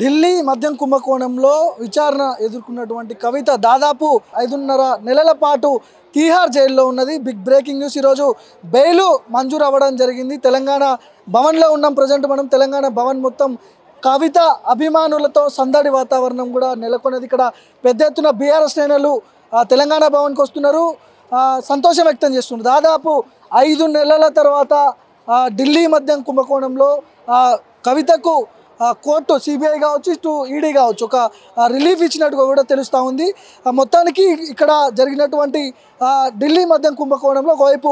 ఢిల్లీ మద్యం కుంభకోణంలో విచారణ ఎదుర్కొన్నటువంటి కవిత దాదాపు ఐదున్నర నెలల పాటు తీహార్ జైల్లో ఉన్నది. బిగ్ బ్రేకింగ్ న్యూస్ ఈరోజు బెయిలు మంజూరు అవ్వడం జరిగింది. తెలంగాణ భవన్లో ఉన్నాం ప్రజెంట్ మనం. తెలంగాణ భవన్ మొత్తం కవిత అభిమానులతో సందడి వాతావరణం కూడా నెలకొన్నది. ఇక్కడ పెద్ద ఎత్తున బీఆర్ఎస్ నేనలు తెలంగాణ భవన్కి వస్తున్నారు. సంతోషం వ్యక్తం చేస్తున్నారు. దాదాపు ఐదు నెలల తర్వాత ఢిల్లీ మద్యం కుంభకోణంలో కవితకు కోర్టు సిబిఐ కావచ్చు ఇటు ఈడీ కావచ్చు ఒక రిలీఫ్ ఇచ్చినట్టుగా కూడా తెలుస్తూ ఉంది. ఆ, మొత్తానికి ఇక్కడ జరిగినటువంటి ఢిల్లీ మద్యం కుంభకోణంలో ఒకవైపు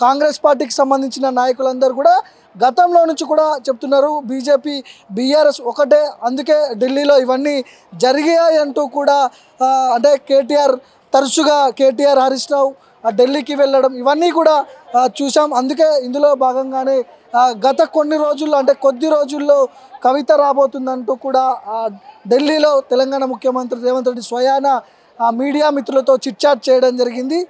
కాంగ్రెస్ పార్టీకి సంబంధించిన నాయకులందరూ కూడా గతంలో నుంచి కూడా చెప్తున్నారు బీజేపీ బీఆర్ఎస్ ఒకటే అందుకే ఢిల్లీలో ఇవన్నీ జరిగాయి అంటూ కూడా అంటే కేటీఆర్ తరచుగా కేటీఆర్ హరీష్ రావు ఆ ఢిల్లీకి వెళ్ళడం ఇవన్నీ కూడా చూసాం అందుకే ఇందులో భాగంగానే గత కొన్ని రోజుల్లో అంటే కొద్ది రోజుల్లో కవిత రాబోతుందంటూ కూడా ఢిల్లీలో తెలంగాణ ముఖ్యమంత్రి రేవంత్ రెడ్డి స్వయాన మీడియా మిత్రులతో చిట్చాట్ చేయడం జరిగింది.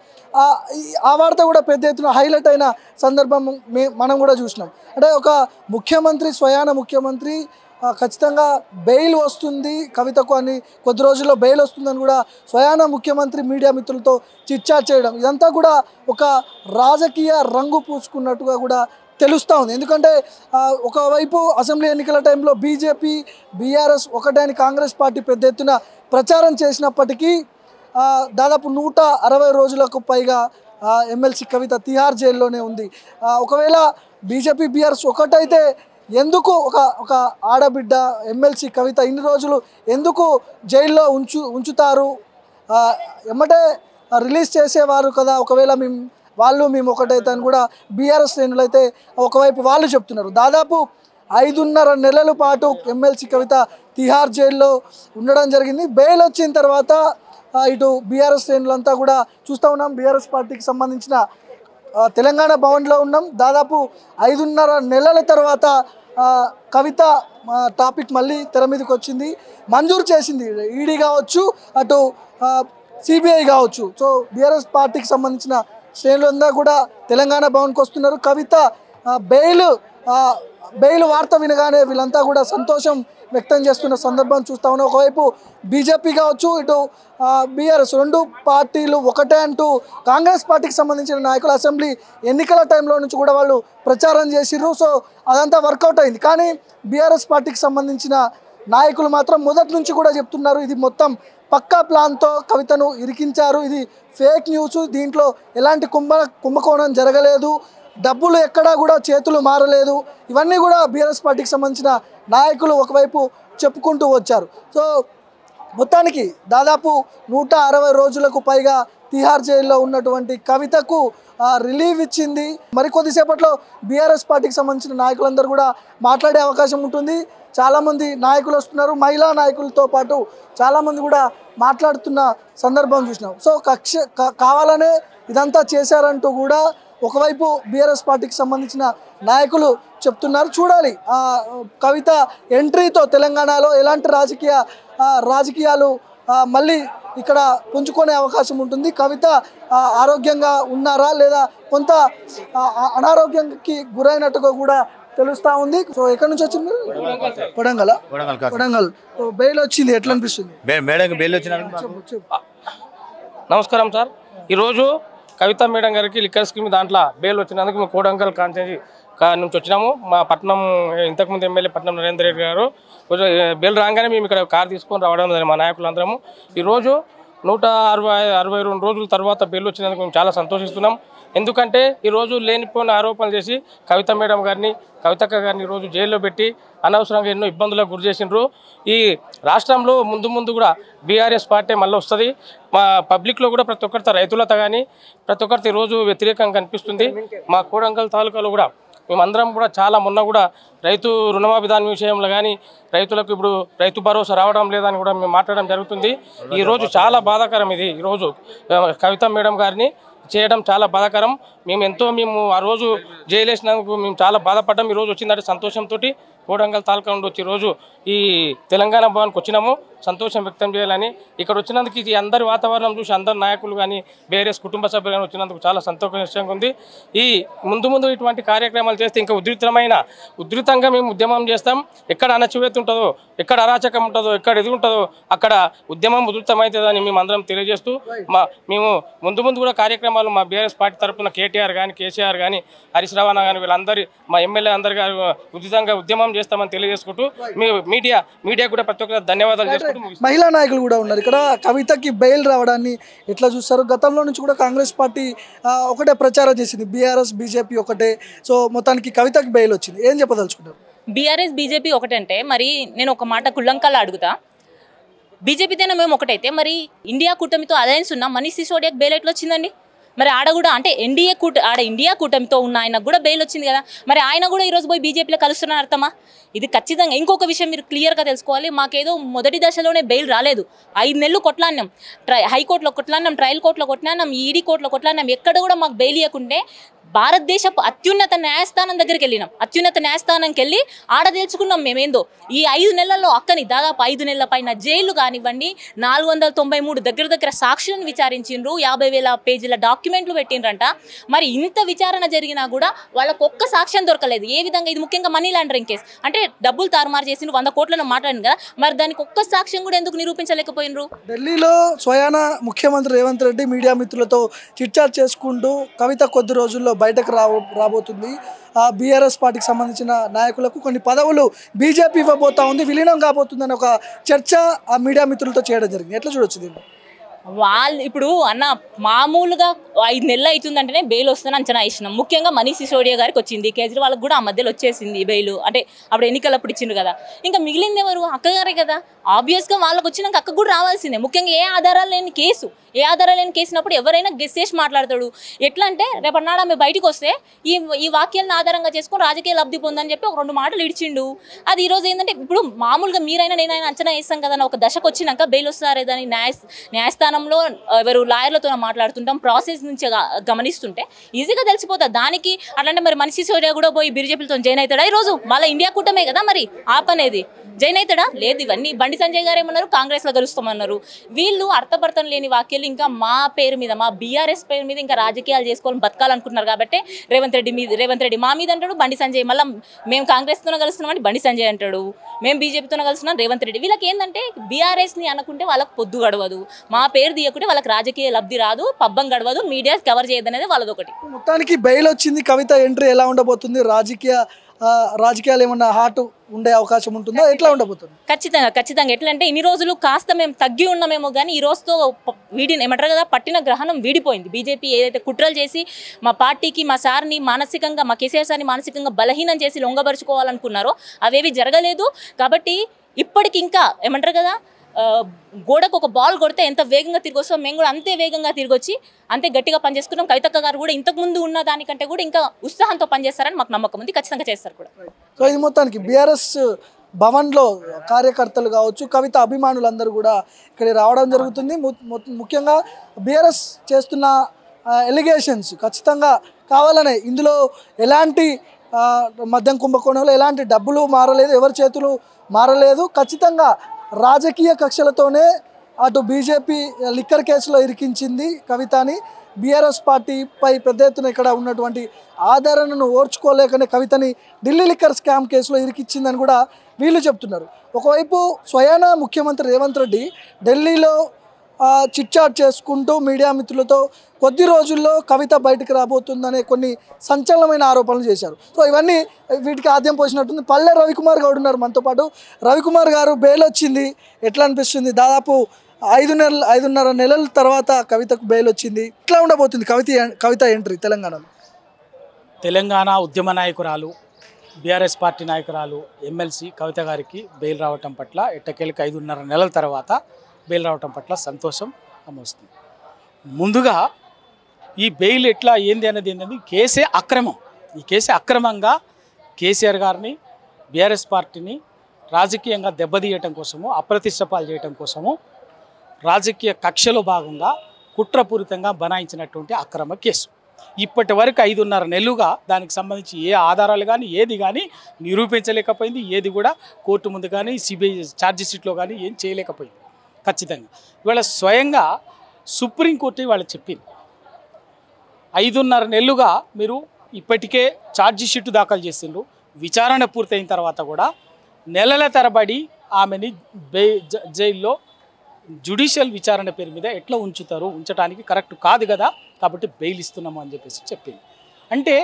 ఆ వార్త కూడా పెద్ద ఎత్తున హైలైట్ అయిన సందర్భం మే- మనం కూడా చూసినాం. అంటే ఒక ముఖ్యమంత్రి స్వయాన ముఖ్యమంత్రి ఖచ్చితంగా బెయిల్ వస్తుంది కవితకు అని కొద్ది రోజుల్లో బెయిల్ వస్తుందని కూడా స్వయాన ముఖ్యమంత్రి మీడియా మిత్రులతో చిట్చాట్ చేయడం. ఇదంతా కూడా ఒక రాజకీయ రంగు పూసుకున్నట్టుగా కూడా తెలుస్తూ ఉంది. ఎందుకంటే ఒకవైపు అసెంబ్లీ ఎన్నికల టైంలో బీజేపీ బీఆర్ఎస్ ఒకటే అని కాంగ్రెస్ పార్టీ పెద్ద ఎత్తున ప్రచారం చేసినప్పటికీ దాదాపు నూట అరవై రోజులకు పైగా ఎమ్మెల్సీ కవిత తిహార్ జైల్లోనే ఉంది. ఒకవేళ బీజేపీ బీఆర్ఎస్ ఒకటైతే ఎందుకు ఒక ఒక ఆడబిడ్డ ఎమ్మెల్సీ కవిత ఇన్ని రోజులు ఎందుకు జైల్లో ఉంచు ఉంచుతారు? ఎమ్మటే రిలీజ్ చేసేవారు కదా. ఒకవేళ మేము వాళ్ళు మేము ఒకటైతే అని కూడా బీఆర్ఎస్ శ్రేణులు అయితే ఒకవైపు వాళ్ళు చెప్తున్నారు. దాదాపు ఐదున్నర నెలల పాటు ఎమ్మెల్సీ కవిత తిహార్ జైల్లో ఉండడం జరిగింది. బెయిల్ వచ్చిన తర్వాత ఇటు బీఆర్ఎస్ శ్రేణులంతా కూడా చూస్తూ ఉన్నాం. బీఆర్ఎస్ పార్టీకి సంబంధించిన తెలంగాణ భవన్లో ఉన్నాం. దాదాపు ఐదున్నర నెలల తర్వాత కవిత టాపిక్ మళ్ళీ తెర మీదకి వచ్చింది. మంజూరు చేసింది. ఈడీ కావచ్చు అటు సిబిఐ కావచ్చు. సో బీఆర్ఎస్ పార్టీకి సంబంధించిన శ్రేణులంతా కూడా తెలంగాణ భవన్కి వస్తున్నారు. కవిత బెయిల్ బెయిల్ వార్త వినగానే వీళ్ళంతా కూడా సంతోషం వ్యక్తం చేస్తున్న సందర్భం చూస్తా ఉన్నాం. ఒకవైపు బీజేపీ కావచ్చు ఇటు బీఆర్ఎస్ రెండు పార్టీలు ఒకటే అంటూ కాంగ్రెస్ పార్టీకి సంబంధించిన నాయకులు అసెంబ్లీ ఎన్నికల టైంలో నుంచి కూడా వాళ్ళు ప్రచారం చేసిర్రు. సో అదంతా వర్కౌట్ అయింది. కానీ బీఆర్ఎస్ పార్టీకి సంబంధించిన నాయకులు మాత్రం మొదటి నుంచి కూడా చెప్తున్నారు ఇది మొత్తం పక్కా ప్లాన్తో కవితను ఇరికించారు. ఇది ఫేక్ న్యూస్. దీంట్లో ఎలాంటి కుంభ కుంభకోణం జరగలేదు. డబ్బులు ఎక్కడా కూడా చేతులు మారలేదు. ఇవన్నీ కూడా బీఆర్ఎస్ పార్టీకి సంబంధించిన నాయకులు ఒకవైపు చెప్పుకుంటూ వచ్చారు. సో మొత్తానికి దాదాపు నూట అరవై రోజులకు పైగా తిహార్ జైల్లో ఉన్నటువంటి కవితకు రిలీవ్ ఇచ్చింది. మరికొద్దిసేపట్లో బీఆర్ఎస్ పార్టీకి సంబంధించిన నాయకులందరూ కూడా మాట్లాడే అవకాశం ఉంటుంది. చాలామంది నాయకులు వస్తున్నారు. మహిళా నాయకులతో పాటు చాలామంది కూడా మాట్లాడుతున్న సందర్భం చూసినాం. సో కక్ష కావాలనే ఇదంతా చేశారంటూ కూడా ఒకవైపు బీఆర్ఎస్ పార్టీకి సంబంధించిన నాయకులు చెప్తున్నారు. చూడాలి కవిత ఎంట్రీతో తెలంగాణలో ఎలాంటి రాజకీయ రాజకీయాలు మళ్ళీ ఇక్కడ పుంజుకునే అవకాశం ఉంటుంది. కవిత ఆరోగ్యంగా ఉన్నారా లేదా కొంత అనారోగ్యంకి అనారోగ్యానికి గురైనట్టుగా కూడా తెలుస్తా ఉంది. సో ఎక్కడి నుంచి వచ్చింది మీరు? కొడంగల్. కొడంగల్ సో బెయిల్ వచ్చింది ఎట్లా అనిపిస్తుంది? బెయిల్ వచ్చిన నమస్కారం సార్. ఈరోజు కవిత మేడం గారికి లిక్కర్ స్కీమ్ దాంట్లో బెయిల్ వచ్చినందుకు మేము కోడంకల్ కాన్స్టిట్యూన్సీ కా నుంచి వచ్చినాము. మా పట్నం ఇంతకుముందు ఎమ్మెల్యే పట్నం నరేందర్ రెడ్డి గారు బెయిల్ రాగానే మేము ఇక్కడ కార్ తీసుకొని రావడం మా నాయకులందరము ఈరోజు నూట అరవై అరవై రెండు రోజుల తర్వాత బెయిల్ వచ్చినందుకు మేము చాలా సంతోషిస్తున్నాం. ఎందుకంటే ఈరోజు లేనిపోయిన ఆరోపణలు చేసి కవిత మేడం గారిని కవితక్క గారిని ఈరోజు జైల్లో పెట్టి అనవసరంగా ఎన్నో ఇబ్బందులకు గురి చేసిండ్రు. ఈ రాష్ట్రంలో ముందు ముందు కూడా బీఆర్ఎస్ పార్టీ మళ్ళీ వస్తుంది. మా పబ్లిక్లో కూడా ప్రతి ఒక్కరితో రైతులతో కానీ ప్రతి ఒక్కరితో ఈరోజు వ్యతిరేకంగా కనిపిస్తుంది. మా కోడంగల్ తాలూకాలో కూడా మేమందరం కూడా చాలా మొన్న కూడా రైతు రుణమాఫీ దాని విషయంలో కానీ రైతులకు ఇప్పుడు రైతు భరోసా రావడం లేదని కూడా మేము మాట్లాడడం జరుగుతుంది. ఈరోజు చాలా బాధాకరం ఇది. ఈరోజు కవిత మేడం గారిని చేయడం చాలా బాధాకరం. మేము ఎంతో మేము ఆ రోజు జైలేసినందుకు మేము చాలా బాధపడ్డాం. ఈరోజు వచ్చిందంటే సంతోషంతో కోడంగల్ తాలూకా నుండి వచ్చి రోజు ఈ తెలంగాణ భవన్కి వచ్చినాము. సంతోషం వ్యక్తం చేయాలని. ఇక్కడ వచ్చినందుకు ఇది అందరి వాతావరణం చూసి అందరి నాయకులు కానీ బేరియస్ కుటుంబ సభ్యులు కానీ వచ్చినందుకు చాలా సంతోషంగా ఉంది. ఈ ముందు ముందు ఇటువంటి కార్యక్రమాలు చేస్తే ఇంకా ఉధృతమైన ఉధృతంగా మేము ఉద్యమం చేస్తాం. ఎక్కడ అణచివేత ఉంటుందో ఎక్కడ అరాచకం ఉంటుందో ఎక్కడ ఇది ఉంటుందో అక్కడ ఉద్యమం ఉధృతమవుతుందని మేము అందరం తెలియజేస్తూ మా మేము ముందు ముందు కూడా కార్యక్రమాలు మా బీఆర్ఎస్ పార్టీ తరఫున కేటీఆర్ కానీ కేసీఆర్ కానీ హరీష్ రావణ కానీ వీళ్ళందరి మా ఎమ్మెల్యే అందరు గారు ఉద్యమం ఉద్యమం చేస్తామని తెలియజేసుకుంటూ మీడియా మీడియా కూడా ప్రతి ఒక్కరు ధన్యవాదాలు చేసుకుంటూ. మహిళా నాయకులు కూడా ఉన్నారు. ఇక్కడ కవితకి బెయిల్ రావడాన్ని ఎట్లా చూస్తారు? గతంలో నుంచి కూడా కాంగ్రెస్ పార్టీ ఒకటే ప్రచారం చేసింది. బీఆర్ఎస్ బీజేపీ ఒకటే. సో మొత్తానికి కవితకి బెయిల్ వచ్చింది. ఏం చెప్పదలుచుకుంటారు బీఆర్ఎస్ బీజేపీ ఒకటంటే మరి నేను ఒక మాట కుల్లంకల్లా అడుగుతా. బీజేపీతోనే మేము ఒకటైతే మరి ఇండియా కూటమితో అలయన్స్ ఉన్న మనీష్ సిసోడియాకి బెయిల్ ఎట్లా వచ్చిందండి? మరి ఆడ కూడా అంటే ఎన్డీఏ కూట ఆడ ఇండియా కూటమితో ఉన్న ఆయనకు కూడా బెయిల్ వచ్చింది కదా. మరి ఆయన కూడా ఈరోజు పోయి బీజేపీలో కలుస్తున్నారు అర్థమా? ఇది ఖచ్చితంగా ఇంకొక విషయం మీరు క్లియర్గా తెలుసుకోవాలి. మాకేదో మొదటి దశలోనే బెయిల్ రాలేదు. ఐదు నెలలు కొట్లాన్నాం ట్రై హైకోర్టులో కొట్లాన్నాం ట్రయల్ కోర్టులో కొట్లాన్నాం ఈడీ కోర్టులో కొట్లాన్నాం ఎక్కడ కూడా మాకు బెయిల్ ఇవ్వకుంటే భారతదేశపు అత్యున్నత న్యాయస్థానం దగ్గరికి వెళ్ళినాం. అత్యున్నత న్యాయస్థానంకి వెళ్ళి ఆడదేల్చుకున్నాం మేమేందో. ఈ ఐదు నెలల్లో అక్కని దాదాపు ఐదు నెలల పైన జైలు కానివ్వండి నాలుగు వందల తొంభై మూడు దగ్గర దగ్గర సాక్షులను విచారించిండ్రు యాభై వేల పేజీల డాక్యుమెంట్లు పెట్టిండ్రంట. మరి ఇంత విచారణ జరిగినా కూడా వాళ్ళకు ఒక్క సాక్ష్యం దొరకలేదు. ఏ విధంగా ఇది ముఖ్యంగా మనీ లాండరింగ్ కేసు అంటే డబ్బులు తారుమారు చేసి వంద కోట్లను మాట్లాడింది కదా. మరి దానికి ఒక్క సాక్ష్యం కూడా ఎందుకు నిరూపించలేకపోయినరు ఢిల్లీలో స్వయాన ముఖ్యమంత్రి రేవంత్ రెడ్డి మీడియా మిత్రులతో చిట్చాట్ చేసుకుంటూ కవిత కొద్ది రోజుల్లో బయటకు రాబో రాబోతుంది. ఆ బీఆర్ఎస్ పార్టీకి సంబంధించిన నాయకులకు కొన్ని పదవులు బీజేపీ ఇవ్వబోతా ఉంది విలీనం కాబోతుందని ఒక చర్చ ఆ మీడియా మిత్రులతో చేయడం జరిగింది. ఎట్లా చూడొచ్చు దీన్ని? వాళ్ళు ఇప్పుడు అన్న మామూలుగా ఐదు నెలలు అవుతుందంటేనే బెయిల్ వస్తుందని అంచనా వేసినాం. ముఖ్యంగా మనీష్ సిసోడియా గారికి వచ్చింది. కేజ్రీవాల్కి కూడా ఆ మధ్యలో వచ్చేసింది బెయిల్. అంటే అప్పుడు ఎన్నికలప్పుడు ఇచ్చిండ్రు కదా. ఇంకా మిగిలింది ఎవరు? అక్కగారే కదా. ఆబ్వియస్గా వాళ్ళకి వచ్చినాక అక్క కూడా రావాల్సిందే. ముఖ్యంగా ఏ ఆధారాలు లేని కేసు. ఏ ఆధారాలు లేని కేసినప్పుడు ఎవరైనా గెస్ చేసి మాట్లాడతాడు. ఎట్లా అంటే రేపన్నాడు ఆమె బయటకు వస్తే ఈ ఈ వాక్యాలను ఆధారంగా చేసుకుని రాజకీయ లబ్ధి పొందని చెప్పి ఒక రెండు మాటలు ఇడిచిండు. అది ఈరోజు ఏంటంటే ఇప్పుడు మామూలుగా మీరైనా నేనైనా అంచనా వేస్తాం కదా అని ఒక దశకు వచ్చినాక బెయిల్ వస్తారేదని న్యాయ న్యాయస్థానం న్యాయస్థానంలో ఎవరు లాయర్లతో మాట్లాడుతుంటాం ప్రాసెస్ నుంచి గమనిస్తుంటే ఈజీగా తెలిసిపోతుంది దానికి అట్లాంటి మరి మనిషి సోడియా కూడా పోయి బీజేపీలతో జాయిన్ అవుతాడా ఈరోజు మళ్ళీ ఇండియా కూటమే కదా మరి ఆప్ అనేది. జైన్ అవుతాడా లేదు ఇవన్నీ. బండి సంజయ్ గారు ఏమన్నారు? కాంగ్రెస్లో కలుస్తామన్నారు వీళ్ళు అర్థపర్థం లేని వాక్యాలు ఇంకా మా పేరు మీద మా బీఆర్ఎస్ పేరు మీద ఇంకా రాజకీయాలు చేసుకోవాలని బతకాలనుకుంటున్నారు కాబట్టి రేవంత్ రెడ్డి మీద రేవంత్ రెడ్డి మా మీద అంటాడు బండి సంజయ్ మళ్ళీ మేము కాంగ్రెస్తోనే కలుస్తున్నామని బండి సంజయ్ అంటాడు. మేము బీజేపీతోనే కలుస్తున్నాం రేవంత్ రెడ్డి. వీళ్ళకి ఏంటంటే బీఆర్ఎస్ని అనుకుంటే వాళ్ళకి పొద్దు గడవదు. మా పేరు తీయకుంటే వాళ్ళకి రాజకీయ లబ్ధి రాదు పబ్బం గడవదు మీడియా కవర్ చేయదనేది వాళ్ళది ఒకటి మొత్తానికి బెయిల్ వచ్చింది కవిత ఎంట్రీ ఎలా ఉండబోతుంది రాజకీయ రాజకీయాలు ఏమన్నా హాట్ ఉండే అవకాశం ఉంటుందా? ఎట్లా ఉండబోతుంది? ఖచ్చితంగా ఖచ్చితంగా. ఎట్లా అంటే ఇన్ని రోజులు కాస్త మేము తగ్గి ఉన్నామేమో కానీ ఈ రోజుతో వీడి ఏమంటారు కదా పట్టిన గ్రహణం వీడిపోయింది. బీజేపీ ఏదైతే కుట్రలు చేసి మా పార్టీకి మా సార్ని మానసికంగా మా కేసీఆర్ సార్ని మానసికంగా బలహీనం చేసి లొంగబరుచుకోవాలనుకున్నారో అవేవి జరగలేదు. కాబట్టి ఇప్పటికి ఇంకా ఏమంటారు కదా గోడకు ఒక బాల్ కొడితే ఎంత వేగంగా తిరిగి వస్తామో మేము కూడా అంతే వేగంగా తిరిగి వచ్చి అంతే గట్టిగా పనిచేసుకున్నాం. కవితక్క గారు కూడా ఇంతకుముందు ఉన్న దానికంటే కూడా ఇంకా ఉత్సాహంతో పనిచేస్తారని మాకు నమ్మకం ఉంది. ఖచ్చితంగా చేస్తారు కూడా. సో ఇది మొత్తానికి బీఆర్ఎస్ భవన్లో కార్యకర్తలు కావచ్చు కవిత అభిమానులందరూ కూడా ఇక్కడ రావడం జరుగుతుంది. ము- ముఖ్యంగా బీఆర్ఎస్ చేస్తున్న ఎలిగేషన్స్ ఖచ్చితంగా కావాలనే. ఇందులో ఎలాంటి మద్యం కుంభకోణంలో ఎలాంటి డబ్బులు మారలేదు ఎవరి చేతులు మారలేదు. ఖచ్చితంగా రాజకీయ కక్షలతోనే అటు బీజేపీ లిక్కర్ కేసులో ఇరికించింది కవితని. బీఆర్ఎస్ పార్టీపై పెద్ద ఎత్తున ఇక్కడ ఉన్నటువంటి ఆదరణను ఓర్చుకోలేకనే కవితని ఢిల్లీ లిక్కర్ స్కామ్ కేసులో ఇరికిచ్చిందని కూడా వీళ్ళు చెప్తున్నారు. ఒకవైపు స్వయానా ముఖ్యమంత్రి రేవంత్ రెడ్డి ఢిల్లీలో చిట్చాట్ చేసుకుంటూ మీడియా మిత్రులతో కొద్ది రోజుల్లో కవిత బయటకు రాబోతుందనే కొన్ని సంచలనమైన ఆరోపణలు చేశారు. సో ఇవన్నీ వీటికి ఆద్యం పోసినట్టుంది. పల్లె రవికుమార్ గౌడ్ ఉన్నారు మనతో పాటు. రవికుమార్ గారు బెయిల్ వచ్చింది. ఎట్లా అనిపిస్తుంది? దాదాపు ఐదు నెలలు ఐదున్నర నెలల తర్వాత కవితకు బెయిల్ వచ్చింది. ఇట్లా ఉండబోతుంది కవిత కవిత ఎంట్రీ తెలంగాణలో? తెలంగాణ ఉద్యమ నాయకురాలు బీఆర్ఎస్ పార్టీ నాయకురాలు ఎమ్మెల్సీ కవిత గారికి బెయిల్ రావటం పట్ల ఎట్టకేళ్ళకి ఐదున్నర నెలల తర్వాత బెయిల్ రావటం పట్ల సంతోషం అమ్మొస్తుంది ముందుగా ఈ బెయిల్ ఎట్లా ఏంది అనేది ఏంటంటే కేసే అక్రమం. ఈ కేసే అక్రమంగా కేసీఆర్ గారిని బీఆర్ఎస్ పార్టీని రాజకీయంగా దెబ్బతీయటం కోసము అప్రతిష్టపాలు చేయటం కోసము రాజకీయ కక్షలో భాగంగా కుట్రపూరితంగా బనాయించినటువంటి అక్రమ కేసు. ఇప్పటి వరకు ఐదున్నర నెలలుగా దానికి సంబంధించి ఏ ఆధారాలు కానీ ఏది కానీ నిరూపించలేకపోయింది. ఏది కూడా కోర్టు ముందు కానీ సిబిఐ ఛార్జ్ షీట్లో కానీ ఏం చేయలేకపోయింది. ఖచ్చితంగా. ఇవాళ స్వయంగా సుప్రీంకోర్టు ఇవాళ చెప్పింది. ఐదున్నర నెలలుగా మీరు ఇప్పటికే ఛార్జ్ షీట్ దాఖలు చేసిండ్రు. విచారణ పూర్తయిన తర్వాత కూడా నెలల తరబడి ఆమెని జైల్లో జుడిషియల్ విచారణ పేరు మీద ఎట్లా ఉంచుతారు? ఉంచడానికి కరెక్ట్ కాదు కదా? కాబట్టి బెయిల్ ఇస్తున్నాము అని చెప్పేసి చెప్పింది. అంటే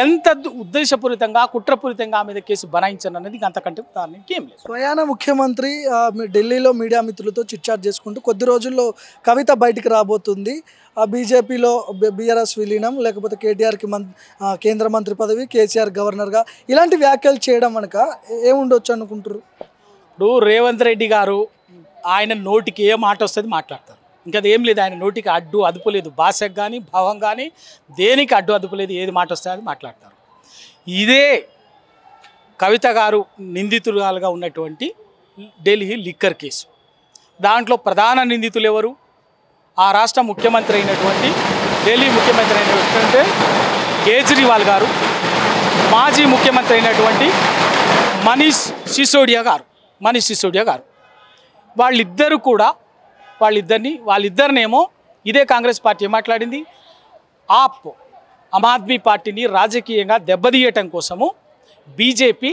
ఎంత ఉద్దేశపూరితంగా కుట్రపూరితంగా ఆమె మీద కేసు బనాయించను అనేది అంతకంటే ఉదాహరణ ఇంకేం లేదు. స్వయాన ముఖ్యమంత్రి ఆ, ఢిల్లీలో మీడియా మిత్రులతో చిట్చాట్ చేసుకుంటూ కొద్ది రోజుల్లో కవిత బయటికి రాబోతుంది. ఆ బీజేపీలో బీఆర్ఎస్ విలీనం లేకపోతే కేటీఆర్కి మం ఆ, కేంద్ర మంత్రి పదవి కేసీఆర్ గవర్నర్గా ఇలాంటి వ్యాఖ్యలు చేయడం వెనక ఏముండొచ్చు అనుకుంటారు ఇప్పుడు రేవంత్ రెడ్డి గారు ఆయన నోటికి ఏ మాట వస్తుంది మాట్లాడతారు. ఇంకా ఏం లేదు ఆయన నోటికి అడ్డు అదుపు లేదు. భాషకు కానీ భావం కానీ దేనికి అడ్డు అదుపు లేదు ఏది మాట వస్తే అది మాట్లాడతారు. ఇదే కవిత గారు నిందితురాలుగా ఉన్నటువంటి ఢిల్లీ లిక్కర్ కేసు. దాంట్లో ప్రధాన నిందితులు ఎవరు? ఆ రాష్ట్ర ముఖ్యమంత్రి అయినటువంటి ఢిల్లీ ముఖ్యమంత్రి అయినటువంటి కేజ్రీవాల్ గారు మాజీ ముఖ్యమంత్రి అయినటువంటి మనీష్ సిసోడియా గారు మనీష్ సిసోడియా గారు. వాళ్ళిద్దరూ కూడా వాళ్ళిద్దరిని వాళ్ళిద్దరినేమో ఇదే కాంగ్రెస్ పార్టీ మాట్లాడింది. ఆప్ ఆమ్ ఆద్మీ పార్టీని రాజకీయంగా దెబ్బతీయటం కోసము బీజేపీ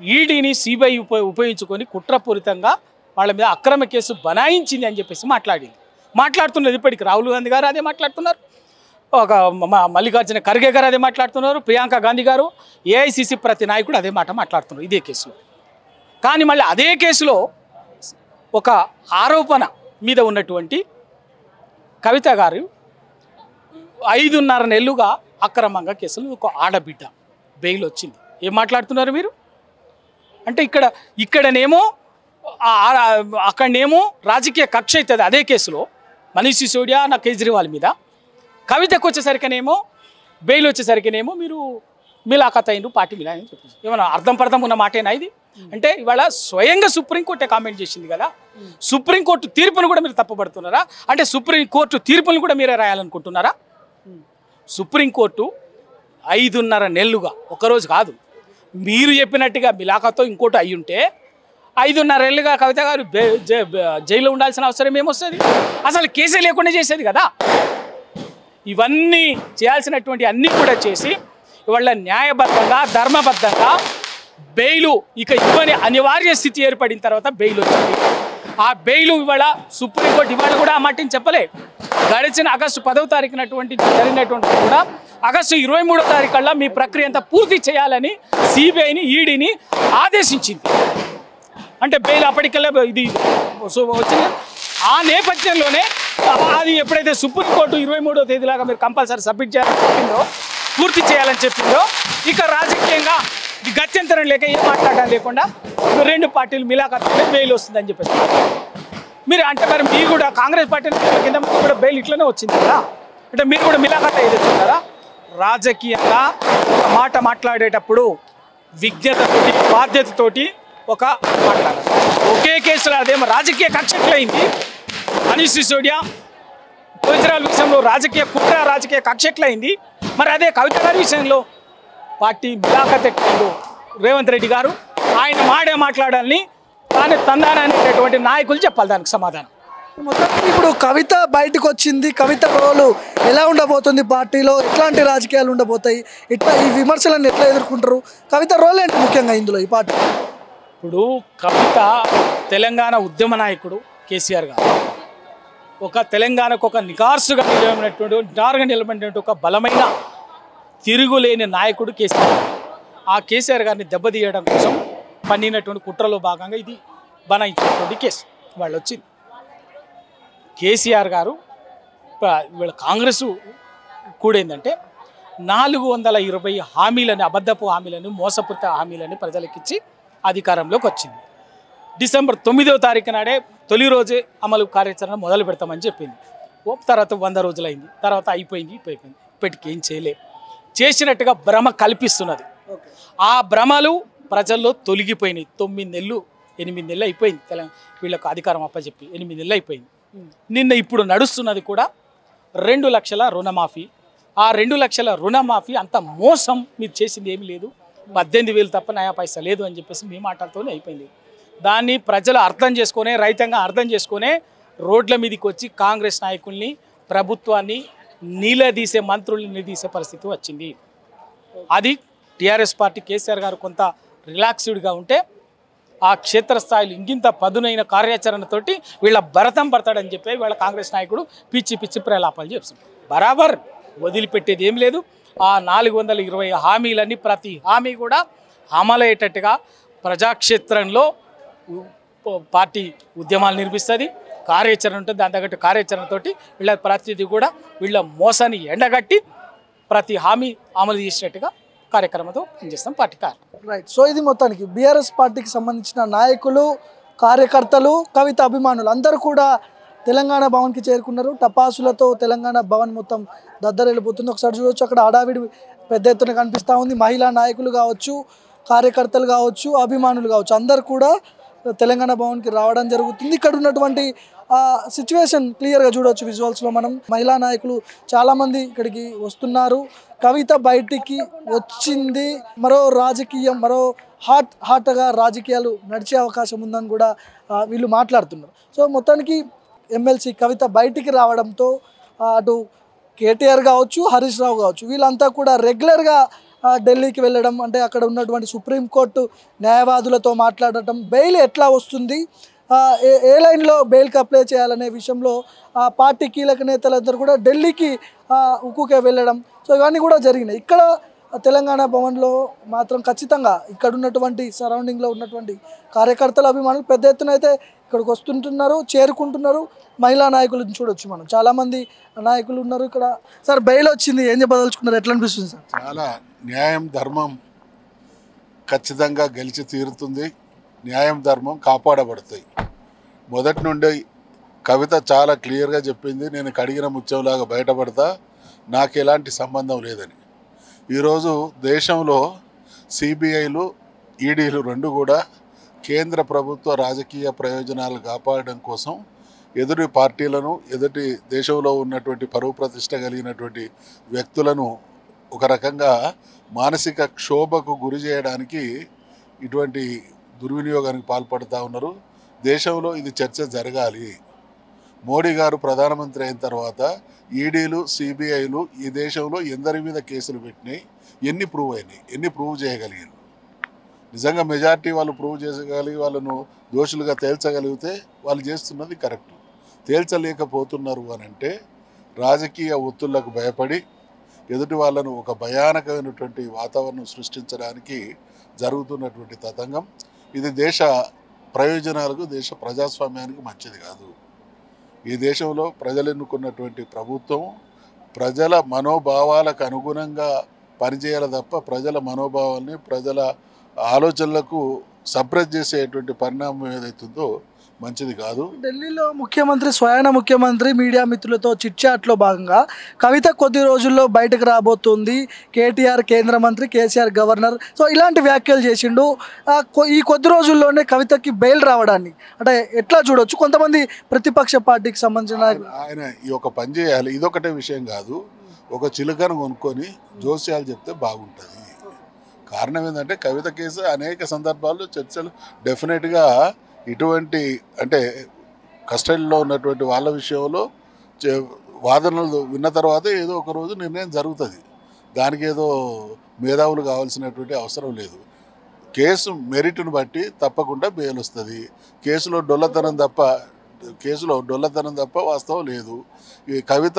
ఈడీని సిబిఐ ఉప ఉపయోగించుకొని కుట్రపూరితంగా వాళ్ళ మీద అక్రమ కేసు బనాయించింది అని చెప్పేసి మాట్లాడింది. మాట్లాడుతున్నది ఇప్పటికి రాహుల్ గాంధీ గారు అదే మాట్లాడుతున్నారు. ఒక మల్లికార్జున ఖర్గే గారు అదే మాట్లాడుతున్నారు. ప్రియాంక గాంధీ గారు ఏఐసిసి ప్రతి నాయకుడు అదే మాట మాట్లాడుతున్నారు ఇదే కేసులో. కానీ మళ్ళీ అదే కేసులో ఒక ఆరోపణ మీద ఉన్నటువంటి కవిత గారు ఐదున్నర నెలలుగా అక్రమంగా కేసులు ఒక ఆడబిడ్డ బెయిల్ వచ్చింది. ఏం మాట్లాడుతున్నారు మీరు? అంటే ఇక్కడ ఇక్కడనేమో అక్కడనేమో రాజకీయ కక్ష అవుతుంది అదే కేసులో మనీష్ సిసోడియా నా కేజ్రీవాల్ మీద. కవితకు వచ్చేసరికినేమో బెయిల్ వచ్చేసరికినేమో మీరు మిలాఖత్ అయిండు పార్టీ మీద అని చెప్పేసి. ఏమన్నా అర్థం పర్థం ఉన్న మాటేనా ఇది? అంటే ఇవాళ స్వయంగా సుప్రీంకోర్టే కామెంట్ చేసింది కదా. సుప్రీంకోర్టు తీర్పును కూడా మీరు తప్పుపడుతున్నారా? అంటే సుప్రీంకోర్టు తీర్పును కూడా మీరే రాయాలనుకుంటున్నారా? సుప్రీంకోర్టు ఐదున్నర నెలలుగా ఒకరోజు కాదు మీరు చెప్పినట్టుగా మిలాఖతో ఇంకోటి అయి ఉంటే ఐదున్నర ఏళ్ళుగా కవిత గారు జైల్లో ఉండాల్సిన అవసరం ఏమొస్తుంది? అసలు కేసే లేకుండా చేసేది కదా. ఇవన్నీ చేయాల్సినటువంటి అన్నీ కూడా చేసి ఇవాళ న్యాయబద్ధంగా ధర్మబద్ధంగా బెయిలు ఇక ఇవ్వని అనివార్య స్థితి ఏర్పడిన తర్వాత బెయిల్ వచ్చింది. ఆ బెయిలు ఇవాళ సుప్రీంకోర్టు ఇవాళ కూడా ఆ మాటని చెప్పలే. గడిచిన ఆగస్టు పదవ తారీఖునటువంటి జరిగినటువంటి కూడా ఆగస్టు ఇరవై మూడో తారీఖుల్లో మీ ప్రక్రియ అంతా పూర్తి చేయాలని సిబిఐని ఈడీని ఆదేశించింది. అంటే బెయిల్ అప్పటికల్లా ఇది వచ్చింది. ఆ నేపథ్యంలోనే అది ఎప్పుడైతే సుప్రీంకోర్టు ఇరవై మూడో తేదీలాగా మీరు కంపల్సరీ సబ్మిట్ చేయాలని చెప్పిందో పూర్తి చేయాలని చెప్పిందో ఇక రాజకీయంగా గత్యంతరం లేక ఏం మాట్లాడడం లేకుండా రెండు పార్టీలు మిలాఖత్తులో బెయిల్ వస్తుందని చెప్పేసి. మీరు అంటే మరి మీరు కూడా కాంగ్రెస్ పార్టీ కింద కూడా బెయిల్ ఇట్లనే వచ్చింది కదా? అంటే మీరు కూడా మిలాఖత్ ఏదైతే రాజకీయంగా ఒక మాట మాట్లాడేటప్పుడు విజ్ఞతతోటి బాధ్యతతోటి ఒక మాట్లాడాలి. ఒకే కేసులో అదేమో రాజకీయ కక్షట్లయింది. అనీష్ సిసోడియా గుజరాల్ విషయంలో రాజకీయ కుట్ర రాజకీయ కక్షట్లయింది. మరి అదే కవిత గారి విషయంలో పార్టీ మిలాఖత్ రేవంత్ రెడ్డి గారు ఆయన మాడే మాట్లాడాలని తాను తందాన అనేటటువంటి నాయకులు చెప్పాలి దానికి సమాధానం. మొత్తానికి ఇప్పుడు కవిత బయటకు వచ్చింది. కవిత రోలు ఎలా ఉండబోతుంది పార్టీలో? ఎట్లాంటి రాజకీయాలు ఉండబోతాయి? ఇట్లా ఈ విమర్శలను ఎట్లా ఎదుర్కొంటారు? కవిత రోల్ ఏంటి ముఖ్యంగా ఇందులో ఈ పార్టీ? ఇప్పుడు కవిత తెలంగాణ ఉద్యమ నాయకుడు కేసీఆర్ గారు. ఒక తెలంగాణకు ఒక నికార్సుగా నిలబడినటువంటి నిటారుగా నిలబడినటువంటి ఒక బలమైన తిరుగులేని నాయకుడు కేసీఆర్. గారు. ఆ కేసీఆర్ గారిని దెబ్బతీయడం కోసం పన్నినటువంటి కుట్రలో భాగంగా ఇది బనాయించినటువంటి కేసు. వాళ్ళు వచ్చింది కేసీఆర్ గారు వీళ్ళ కాంగ్రెస్ కూడేందంటే నాలుగు వందల ఇరవై హామీలని అబద్ధపు హామీలను మోసపూరిత హామీలని ప్రజలకిచ్చి అధికారంలోకి వచ్చింది. డిసెంబర్ తొమ్మిదవ తారీఖు నాడే తొలి రోజే అమలు కార్యాచరణ మొదలు పెడతామని చెప్పింది. ఓ తర్వాత వంద రోజులైంది తర్వాత అయిపోయింది అయిపోయింది. ఇప్పటికేం ఏం చేసినట్టుగా భ్రమ కల్పిస్తున్నది. ఆ భ్రమలు ప్రజల్లో తొలగిపోయినాయి. తొమ్మిది నెలలు ఎనిమిది నెలలు అయిపోయింది. తెలంగాణ వీళ్ళకు అధికారం అప్పచెప్పి ఎనిమిది నెలలు అయిపోయింది. నిన్న ఇప్పుడు నడుస్తున్నది కూడా రెండు లక్షల రుణమాఫీ. ఆ రెండు లక్షల రుణమాఫీ అంత మోసం మీరు చేసింది ఏమీ లేదు. పద్దెనిమిది వేలు తప్ప నయా పైసా లేదు అని చెప్పేసి మీ మాటలతోనే అయిపోయింది. దాన్ని ప్రజలు అర్థం చేసుకునే రైతంగా అర్థం చేసుకునే రోడ్ల మీదకి వచ్చి కాంగ్రెస్ నాయకుల్ని ప్రభుత్వాన్ని నీలదీసే మంత్రుల్ని నిలదీసే పరిస్థితి వచ్చింది. అది టీఆర్ఎస్ పార్టీ కేసీఆర్ గారు కొంత రిలాక్స్డ్గా ఉంటే ఆ క్షేత్రస్థాయిలో ఇంకింత పదునైన కార్యాచరణతోటి వీళ్ళ భరతం పడతాడని చెప్పి వీళ్ళ కాంగ్రెస్ నాయకుడు పిచ్చి పిచ్చి ప్రలాపాలు చేస్తున్నారు. బరాబర్ వదిలిపెట్టేది ఏం లేదు. ఆ నాలుగు వందల ఇరవై హామీలన్నీ ప్రతి హామీ కూడా అమలయ్యేటట్టుగా ప్రజాక్షేత్రంలో పార్టీ ఉద్యమాలు నిర్మిస్తుంది. కార్యాచరణ ఉంటుంది. దాని తగ్గట్టు కార్యాచరణతోటి వీళ్ళ ప్రతిదీ కూడా వీళ్ళ మోసాన్ని ఎండగట్టి ప్రతి హామీ అమలు చేసినట్టుగా కార్యక్రమంతో పనిచేస్తాం పార్టీ కార్యక్రమం రైట్ సో ఇది మొత్తానికి బీఆర్ఎస్ పార్టీకి సంబంధించిన నాయకులు కార్యకర్తలు కవిత అభిమానులు అందరూ కూడా తెలంగాణ భవన్కి చేరుకున్నారు. టపాసులతో తెలంగాణ భవన్ మొత్తం దద్దరెళ్ళిపోతుంది. ఒకసారి చూడొచ్చు అక్కడ హడావిడి పెద్ద ఎత్తున కనిపిస్తూ ఉంది. మహిళా నాయకులు కావచ్చు కార్యకర్తలు కావచ్చు అభిమానులు కావచ్చు అందరు కూడా తెలంగాణ భవన్కి రావడం జరుగుతుంది. ఇక్కడ ఉన్నటువంటి సిచ్యువేషన్ క్లియర్గా చూడవచ్చు విజువల్స్లో మనం. మహిళా నాయకులు చాలామంది ఇక్కడికి వస్తున్నారు. కవిత బయటికి వచ్చింది. మరో రాజకీయం మరో హాట్ హాట్గా రాజకీయాలు నడిచే అవకాశం ఉందని కూడా వీళ్ళు మాట్లాడుతున్నారు. సో మొత్తానికి ఎమ్మెల్సీ కవిత బయటికి రావడంతో అటు కేటీఆర్ కావచ్చు హరీష్ రావు కావచ్చు వీళ్ళంతా కూడా రెగ్యులర్గా ఢిల్లీకి వెళ్ళడం అంటే అక్కడ ఉన్నటువంటి సుప్రీంకోర్టు న్యాయవాదులతో మాట్లాడటం బెయిల్ ఎట్లా వస్తుంది? ఏ ఏ లైన్లో బెయిల్కి అప్లై చేయాలనే విషయంలో ఆ పార్టీ కీలక నేతలందరూ కూడా ఢిల్లీకి ఉక్కుకే వెళ్ళడం. సో ఇవన్నీ కూడా జరిగినాయి. ఇక్కడ తెలంగాణ భవన్లో మాత్రం ఖచ్చితంగా ఇక్కడ ఉన్నటువంటి సరౌండింగ్లో ఉన్నటువంటి కార్యకర్తల అభిమానులు పెద్ద ఎత్తున అయితే ఇక్కడికి వస్తుంటున్నారు చేరుకుంటున్నారు. మహిళా నాయకులను చూడొచ్చు మనం. చాలామంది నాయకులు ఉన్నారు ఇక్కడ. సార్ బెయిల్ వచ్చింది. ఏం చెప్పదలుచుకున్నారు? ఎట్లా అనిపిస్తుంది సార్? చాలా న్యాయం ధర్మం ఖచ్చితంగా గెలిచి తీరుతుంది. న్యాయం ధర్మం కాపాడబడతాయి. మొదటి నుండి కవిత చాలా క్లియర్గా చెప్పింది. నేను కడిగిన ముత్యంలాగా బయటపడతా. నాకు ఎలాంటి సంబంధం లేదని. ఈరోజు దేశంలో సిబిఐలు ఈడీలు రెండు కూడా కేంద్ర ప్రభుత్వ రాజకీయ ప్రయోజనాలు కాపాడడం కోసం ఎదుటి పార్టీలను ఎదుటి దేశంలో ఉన్నటువంటి పరువు ప్రతిష్ట కలిగినటువంటి వ్యక్తులను ఒక రకంగా మానసిక క్షోభకు గురి చేయడానికి ఇటువంటి దుర్వినియోగానికి పాల్పడుతూ ఉన్నారు. దేశంలో ఇది చర్చ జరగాలి. మోడీ గారు ప్రధానమంత్రి అయిన తర్వాత ఈడీలు సిబిఐలు ఈ దేశంలో ఎందరి మీద కేసులు పెట్టినాయి? ఎన్ని ప్రూవ్ అయినాయి? ఎన్ని ప్రూవ్ చేయగలిగారు నిజంగా మెజార్టీ వాళ్ళు ప్రూవ్ చేయగలిగి వాళ్ళను దోషులుగా తేల్చగలిగితే వాళ్ళు చేస్తున్నది కరెక్ట్ తేల్చలేకపోతున్నారు అని అంటే రాజకీయ ఒత్తుళ్ళకు భయపడి ఎదుటి వాళ్ళను ఒక భయానకమైనటువంటి వాతావరణం సృష్టించడానికి జరుగుతున్నటువంటి తతంగం. ఇది దేశ ప్రయోజనాలకు దేశ ప్రజాస్వామ్యానికి మంచిది కాదు. ఈ దేశంలో ప్రజలు ఎన్నుకున్నటువంటి ప్రభుత్వం ప్రజల మనోభావాలకు అనుగుణంగా పనిచేయాలి తప్ప ప్రజల మనోభావాల్ని ప్రజల ఆలోచనలకు సప్రెస్ చేసేటువంటి పరిణామం ఏదైతుందో మంచిది కాదు. ఢిల్లీలో ముఖ్యమంత్రి స్వయాన ముఖ్యమంత్రి మీడియా మిత్రులతో చిట్చాట్లో భాగంగా కవిత కొద్ది రోజుల్లో బయటకు రాబోతుంది. కేటీఆర్ కేంద్ర మంత్రి కేసీఆర్ గవర్నర్. సో ఇలాంటి వ్యాఖ్యలు చేసిండు. ఈ కొద్ది రోజుల్లోనే కవితకి బెయిల్ రావడాన్ని. అంటే ఎట్లా చూడొచ్చు? కొంతమంది ప్రతిపక్ష పార్టీకి సంబంధించిన ఆయన ఈ ఒక పని చేయాలి. ఇదొకటే విషయం కాదు. ఒక చిలుకను కొనుక్కొని జోస్యాలు చెప్తే బాగుంటుంది. కారణం ఏంటంటే కవిత కేసు అనేక సందర్భాల్లో చర్చలు డెఫినెట్గా ఇటువంటి అంటే కస్టడీలో ఉన్నటువంటి వాళ్ళ విషయంలో చే- వాదనలు విన్న తర్వాత ఏదో ఒక రోజు నిర్ణయం జరుగుతుంది. దానికి ఏదో మేధావులు కావాల్సినటువంటి అవసరం లేదు. కేసు మెరిట్ను బట్టి తప్పకుండా బెయిల్ వస్తుంది. కేసులో డొల్లతనం తప్ప కేసులో డొల్లతనం తప్ప వాస్తవం లేదు. ఈ కవిత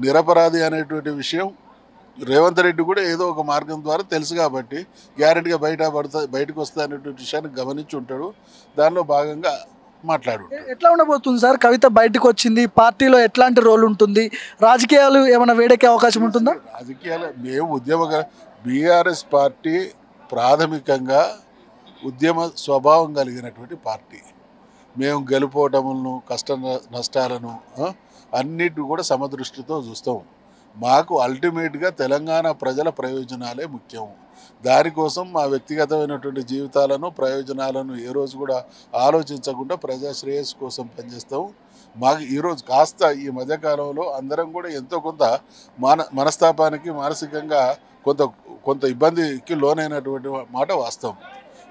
నిరపరాధి అనేటువంటి విషయం రేవంత్ రెడ్డి కూడా ఏదో ఒక మార్గం ద్వారా తెలుసు కాబట్టి గ్యారెంటీగా బయట పడతా బయటకు వస్తా అనేటువంటి విషయాన్ని గమనించి ఉంటాడు. దానిలో భాగంగా మాట్లాడు. ఎట్లా ఉండబోతుంది సార్? కవిత బయటకు వచ్చింది. పార్టీలో ఎట్లాంటి రోల్ ఉంటుంది? రాజకీయాలు ఏమైనా వేడెక్కే అవకాశం ఉంటుందా? రాజకీయాలు మేము ఉద్యమ బీఆర్ఎస్ పార్టీ ప్రాథమికంగా ఉద్యమ స్వభావం కలిగినటువంటి పార్టీ. మేము గెలుపోవటములను కష్ట నష్టాలను అన్నిటి కూడా సమదృష్టితో చూస్తాం. మాకు అల్టిమేట్గా తెలంగాణ ప్రజల ప్రయోజనాలే ముఖ్యం. దానికోసం మా వ్యక్తిగతమైనటువంటి జీవితాలను ప్రయోజనాలను ఏ రోజు కూడా ఆలోచించకుండా ప్రజా శ్రేయస్సు కోసం పనిచేస్తాం మాకు ఈరోజు కాస్త ఈ మధ్యకాలంలో అందరం కూడా ఎంతో కొంత మాన మనస్తాపానికి మానసికంగా కొంత కొంత ఇబ్బందికి లోనైనటువంటి మాట వాస్తవం.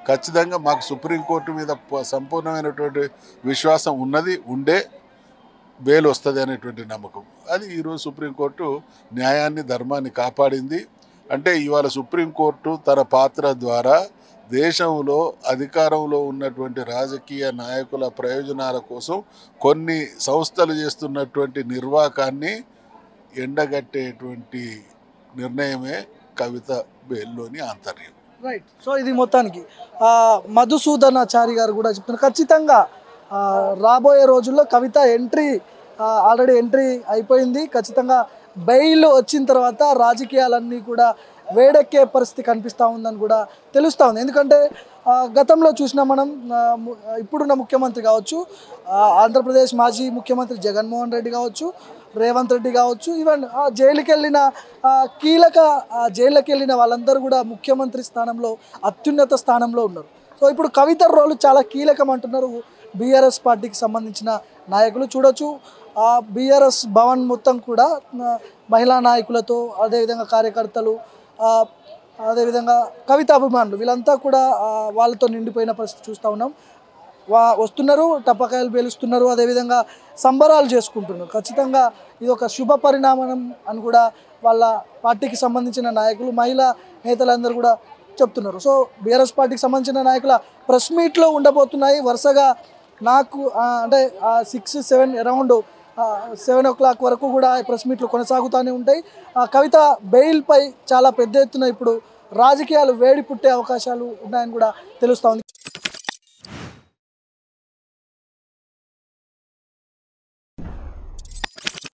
ఖచ్చితంగా మాకు సుప్రీంకోర్టు మీద సంపూర్ణమైనటువంటి విశ్వాసం ఉన్నది ఉండే. బెయిల్ వస్తుంది అనేటువంటి నమ్మకం. అది ఈరోజు సుప్రీంకోర్టు న్యాయాన్ని ధర్మాన్ని కాపాడింది. అంటే ఇవాళ సుప్రీంకోర్టు తన పాత్ర ద్వారా దేశంలో అధికారంలో ఉన్నటువంటి రాజకీయ నాయకుల ప్రయోజనాల కోసం కొన్ని సంస్థలు చేస్తున్నటువంటి నిర్వాకాన్ని ఎండగట్టేటువంటి నిర్ణయమే కవిత బెయిల్లోని ఆంతర్యం. రైట్ సో ఇది మొత్తానికి. మధుసూదనాచారి గారు కూడా చెప్తున్నారు ఖచ్చితంగా రాబోయే రోజుల్లో కవిత ఎంట్రీ ఆల్రెడీ ఎంట్రీ అయిపోయింది. ఖచ్చితంగా బెయిల్ వచ్చిన తర్వాత రాజకీయాలన్నీ కూడా వేడెక్కే పరిస్థితి కనిపిస్తూ ఉందని కూడా తెలుస్తూ ఉంది. ఎందుకంటే గతంలో చూసినా మనం ఇప్పుడున్న ముఖ్యమంత్రి కావచ్చు ఆంధ్రప్రదేశ్ మాజీ ముఖ్యమంత్రి జగన్మోహన్ రెడ్డి కావచ్చు రేవంత్ రెడ్డి కావచ్చు ఈవెన్ ఆ జైలుకి వెళ్ళిన కీలక జైళ్ళకి వెళ్ళిన వాళ్ళందరూ కూడా ముఖ్యమంత్రి స్థానంలో అత్యున్నత స్థానంలో ఉన్నారు. సో ఇప్పుడు కవిత రోల్ చాలా కీలకం అంటున్నారు. బీఆర్ఎస్ పార్టీకి సంబంధించిన నాయకులు చూడొచ్చు. ఆ బీఆర్ఎస్ భవన్ మొత్తం కూడా మహిళా నాయకులతో అదేవిధంగా కార్యకర్తలు అదేవిధంగా కవిత అభిమానులు వీళ్ళంతా కూడా వాళ్ళతో నిండిపోయిన పరిస్థితి చూస్తూ ఉన్నాం. వా వస్తున్నారు టపాకాయలు పేలుస్తున్నారు అదేవిధంగా సంబరాలు చేసుకుంటున్నారు. ఖచ్చితంగా ఇది ఒక శుభ పరిణామం అని కూడా వాళ్ళ పార్టీకి సంబంధించిన నాయకులు మహిళా నేతలందరూ కూడా చెప్తున్నారు. సో బీఆర్ఎస్ పార్టీకి సంబంధించిన నాయకుల ప్రెస్ మీట్లో ఉండబోతున్నాయి. వరుసగా నాకు అంటే six seven around seven o'clock వరకు కూడా ప్రెస్ మీట్లు కొనసాగుతూనే ఉంటాయి. ఆ, కవిత బెయిల్పై చాలా పెద్ద ఎత్తున ఇప్పుడు రాజకీయాలు వేడి పుట్టే అవకాశాలు ఉన్నాయని కూడా తెలుస్తూ ఉంది.